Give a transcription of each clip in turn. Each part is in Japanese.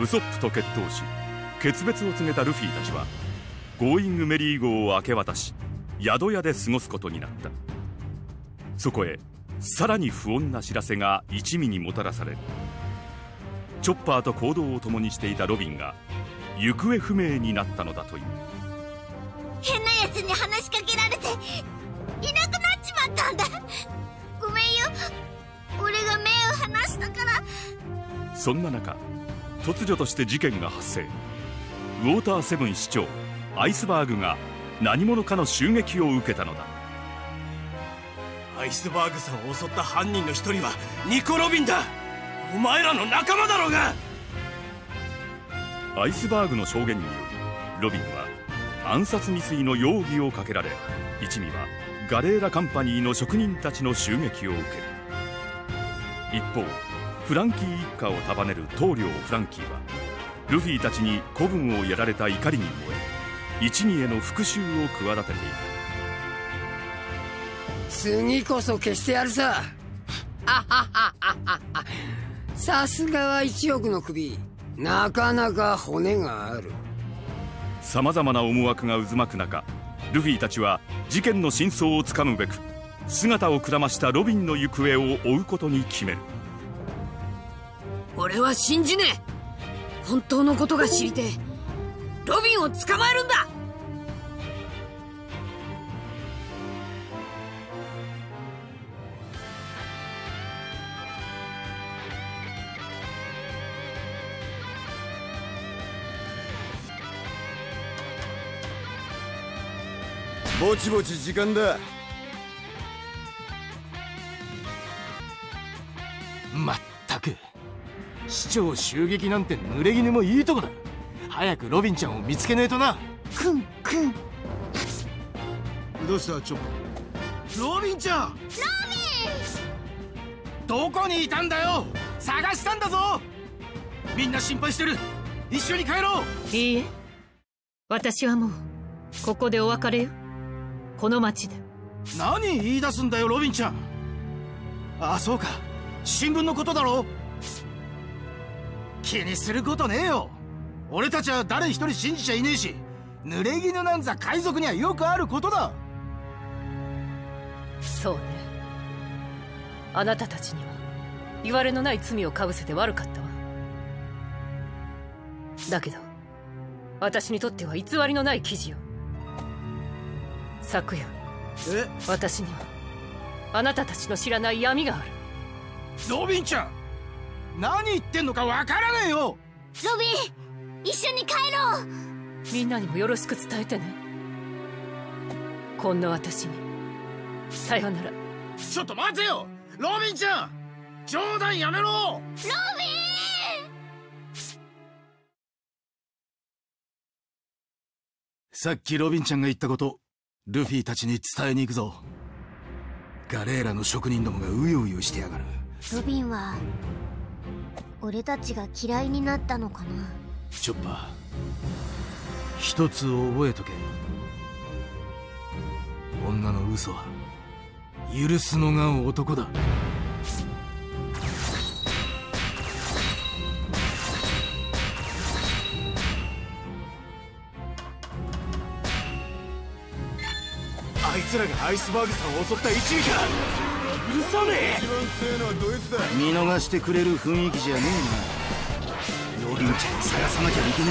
ウソップと決闘し決別を告げたルフィたちはゴーイングメリー号を明け渡し宿屋で過ごすことになった。そこへさらに不穏な知らせが一味にもたらされる。チョッパーと行動を共にしていたロビンが行方不明になったのだという。変な奴に話しかけられていなくなっちまったんだ。ごめんよ。俺が目を離したから。そんな中突如として事件が発生。ウォーターセブン市長アイスバーグが何者かの襲撃を受けたのだ。アイスバーグさんを襲った犯人の一人はニコ・ロビンだ。お前らの仲間だろうが。アイスバーグの証言によりロビンは暗殺未遂の容疑をかけられ一味はガレーラカンパニーの職人たちの襲撃を受ける。一方フランキー一家を束ねる棟梁フランキーはルフィたちに子分をやられた怒りに燃え一味への復讐を企てていた。次こそ消してやるさ。さすがは一億の首。なかなか骨がある。さまざまな思惑が渦巻く中ルフィたちは事件の真相をつかむべく姿をくらましたロビンの行方を追うことに決める俺は信じねえ。本当のことが知りてロビンを捕まえるんだ。ぼちぼち時間だ。長襲撃なんて濡れ衣もいいとこだ。早くロビンちゃんを見つけねえとな。クンクン。どうした？チョッロビンちゃん！ロビン！どこにいたんだよ？探したんだぞ！みんな心配してる。一緒に帰ろう！いいえ。私はもうここでお別れよ。この町で。何言い出すんだよロビンちゃん。ああそうか。新聞のことだろ気にすることねえよ。俺たちは誰一人信じちゃいねえし濡れ衣なんざ海賊にはよくあることだ。そうね。あなたたちには言われのない罪をかぶせて悪かったわ。だけど私にとっては偽りのない記事よ。昨夜え？私にはあなたたちの知らない闇がある。ロビンちゃん何言ってんのかわからねえよ。ロビン一緒に帰ろう。みんなにもよろしく伝えてね。こんな私に。さよなら。ちょっと待てよ。ロビンちゃん冗談やめろ。ロビン！さっきロビンちゃんが言ったことルフィたちに伝えに行くぞ。ガレーラの職人どもがうようよしてやがる。ロビンは俺たちが嫌いになったのかな？チョッパー。一つ覚えとけ。女の嘘は。許すのが男だ。あいつらがアイスバーグさんを襲った一味か許さね。え見逃してくれる雰囲気じゃねえな。ロビンちゃんを探さなきゃいけね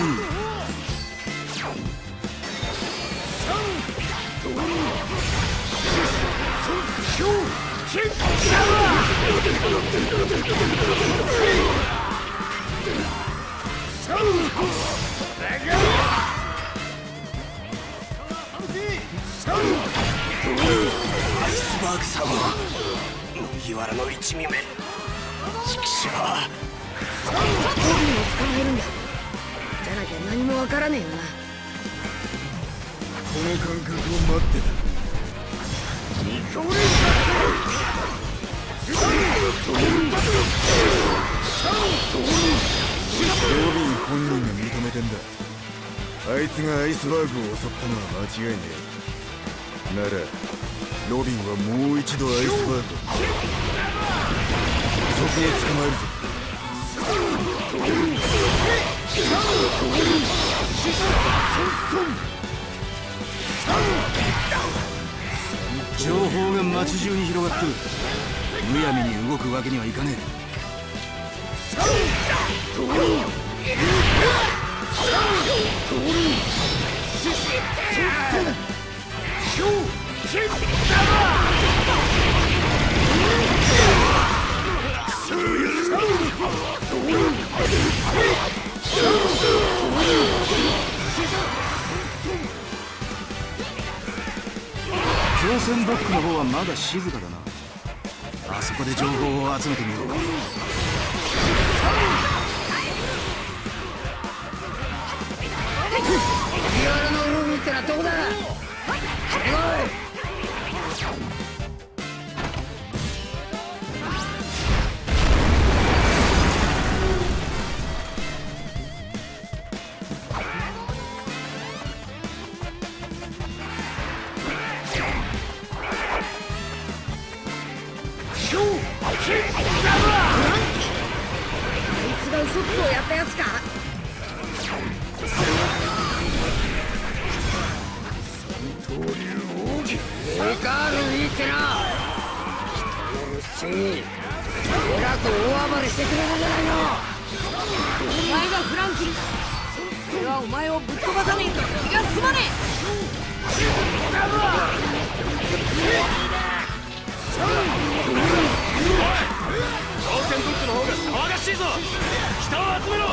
アイスバーグさんは麦わらの一味目畜生ロビンを捕まえるんだじゃなきゃ何もわからねえよなこの感覚を待ってた。ニコレイロビン本人が認めてんだあいつがアイスバーグを襲ったのは間違いねえならロビンはもう一度アイスバーグそこを捕まえるぞ情報が街中に広がってるむやみに動くわけにはいかねえ。造船ドックの方はまだ静かだな。あそこで情報を集めてみよう。人のにえらく大暴れしてくれるじゃないのお前がフランキー俺はお前をぶっ飛ばさねえと気が済まね当選ブックの方が騒がしいぞ人を集めろ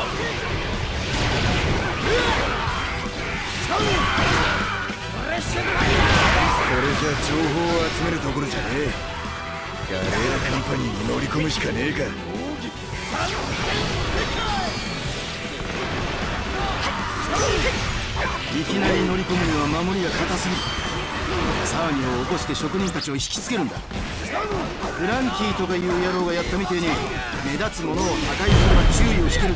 これじゃ情報を集めるところじゃねえ。ガレーラカンパニーに乗り込むしかねえかいきなり乗り込むには守りが硬すぎる。騒ぎを起こして職人たちを引きつけるんだ。フランキーとかいう野郎がやったみてえに目立つものを破壊すれば注意をしてる。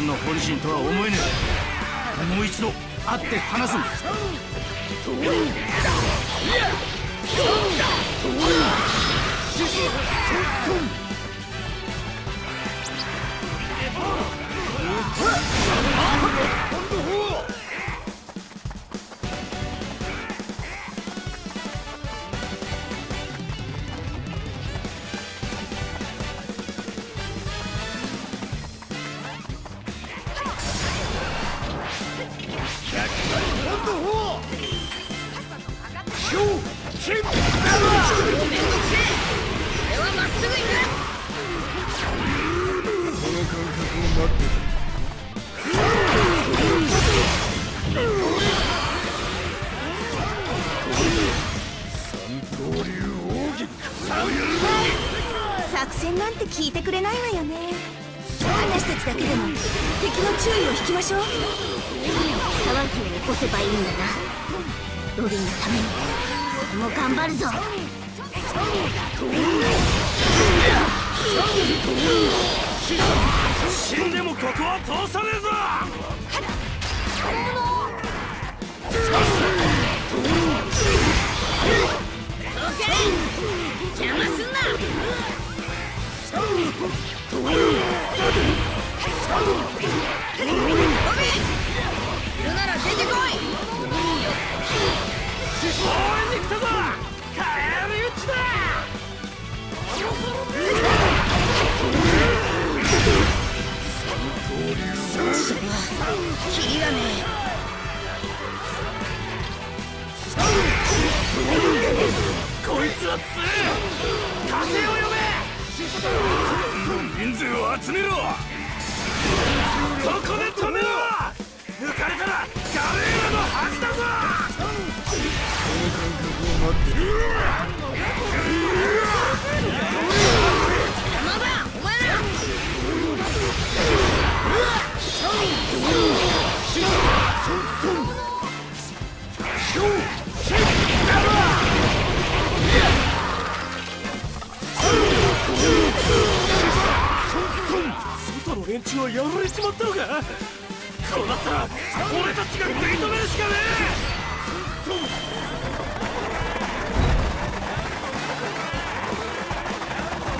んの本心とは思えねえ。もう一度会って話す。んだ作戦なんて聞いてくれないわよね。私たちだけでも敵の注意を引きましょう。騒ぎを起こせばいいんだな。ロビンのために。俺も頑張るぞ。死んでもここは通さねえぞ。邪魔すんな Oh!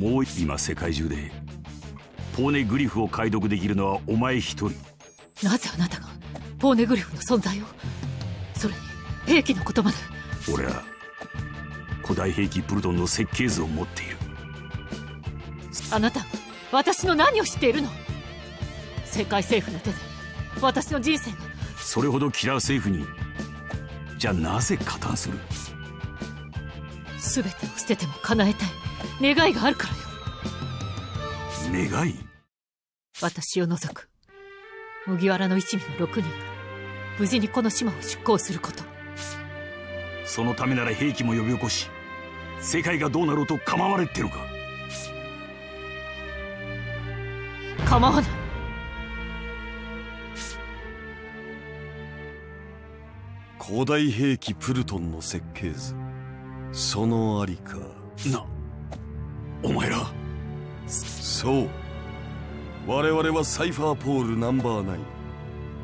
もう今世界中でポーネグリフを解読できるのはお前一人。なぜあなたがポーネグリフの存在を？それに兵器のことまで。俺は古代兵器プルトンの設計図を持っている。あなたは私の何を知っているの？世界政府の手で。私の人生が。それほどキラー政府にじゃあなぜ加担する？全てを捨てても叶えたい。願いがあるからよ。願い？私を除く。麦わらの一味の6人が無事にこの島を出港すること。そのためなら兵器も呼び起こし世界がどうなろうと構われってのか。構わない。古代兵器プルトンの設計図そのありか。なお前ら。そう。我々はサイファーポールナンバーナイン。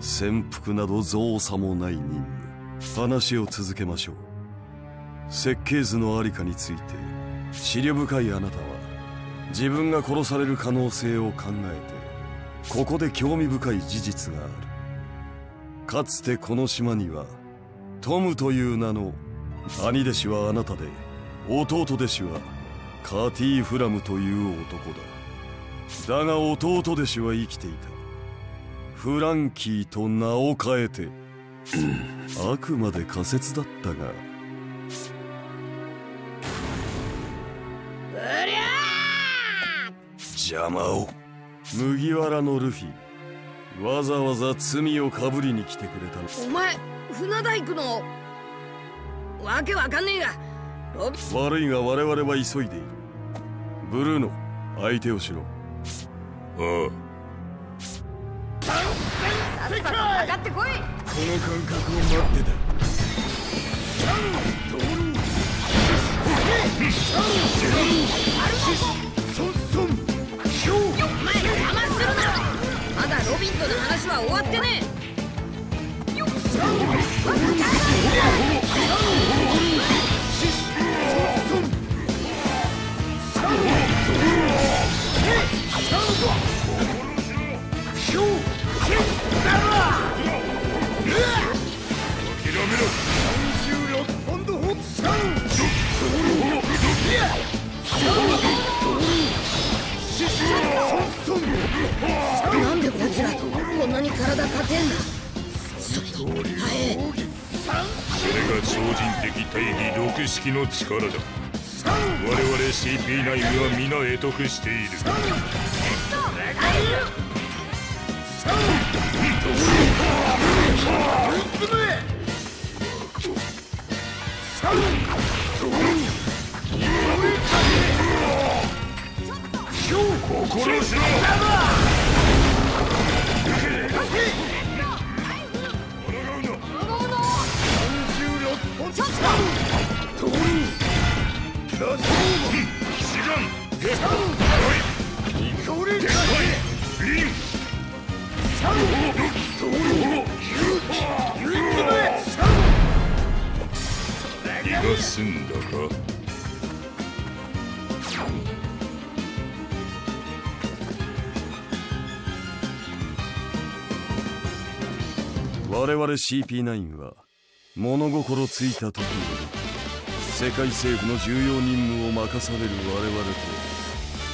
潜伏など造作もない任務。話を続けましょう。設計図のありかについて思慮深いあなたは自分が殺される可能性を考えてここで興味深い事実がある。かつてこの島にはトムという名の兄弟子はあなたで弟弟子はカーティー・フラムという男だ。だが弟弟子は生きていた。フランキーと名を変えてあくまで仮説だったが。うりゃ邪魔を。麦わらのルフィわざわざ罪をかぶりに来てくれたの。お前船大工のわけわかんねえが。ロビ悪いが我々は急いでいる。ブルーノ相手をしろ。あさっさとかかってこい。この感覚を待ってた。お前邪魔するな。まだロビンとの話は終わってねえなんでこいつらこんなに体硬えんだ？それが超人的大義六式の力だ。我々 CP9 は皆得得している。が済んだか。我々 CP9 は物心ついた時より世界政府の重要任務を任される我々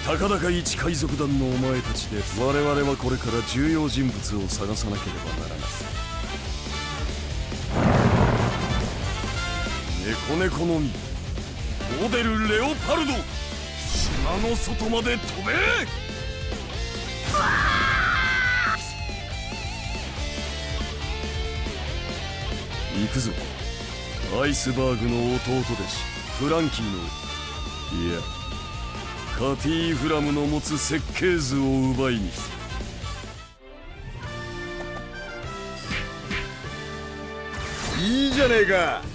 とたかだか一海賊団のお前たちで我々はこれから重要人物を探さなければならない。猫猫の実モデルレオパルド。島の外まで飛べ。行くぞ。アイスバーグの弟弟子フランキーの。いやカティーフラムの持つ設計図を奪いにいいじゃねえか。